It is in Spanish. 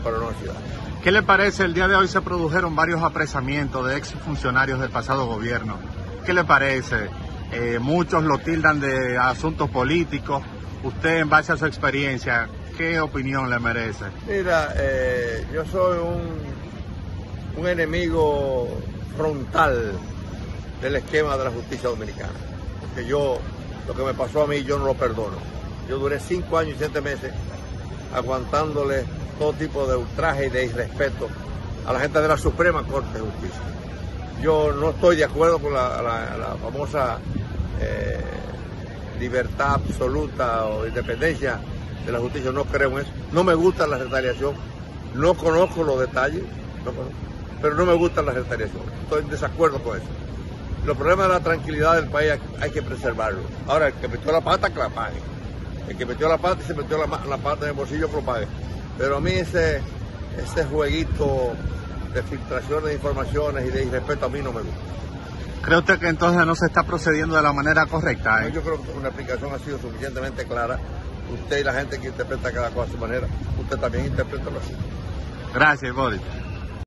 para una ciudad. ¿Qué le parece? El día de hoy se produjeron varios apresamientos de ex funcionarios del pasado gobierno. ¿Qué le parece? Eh, muchos lo tildan de asuntos políticos. Usted, en base a su experiencia, ¿qué opinión le merece? Mira, eh, yo soy un enemigo frontal del esquema de la justicia dominicana. Porque yo, lo que me pasó a mí, yo no lo perdono. Yo duré cinco años y siete meses aguantándole todo tipo de ultraje y de irrespeto a la gente de la Suprema Corte de Justicia. Yo no estoy de acuerdo con la, famosa eh, libertad absoluta o independencia de la justicia, no creo en eso. No me gusta la retaliación, no conozco los detalles, pero no me gusta la retaliación. Estoy en desacuerdo con eso. Los problemas de la tranquilidad del país hay que preservarlo. Ahora, el que metió la pata, que la pague. El que metió la pata y se metió la, pata en el bolsillo, que lo pague. Pero a mí ese, ese jueguito de filtraciones de informaciones y de irrespeto a mí no me gusta. ¿Cree usted que entonces no se está procediendo de la manera correcta? Eh? yo creo que una explicación ha sido suficientemente clara. Usted y la gente que interpreta cada cosa a su manera, usted también interpreta así. Gracias, Boris.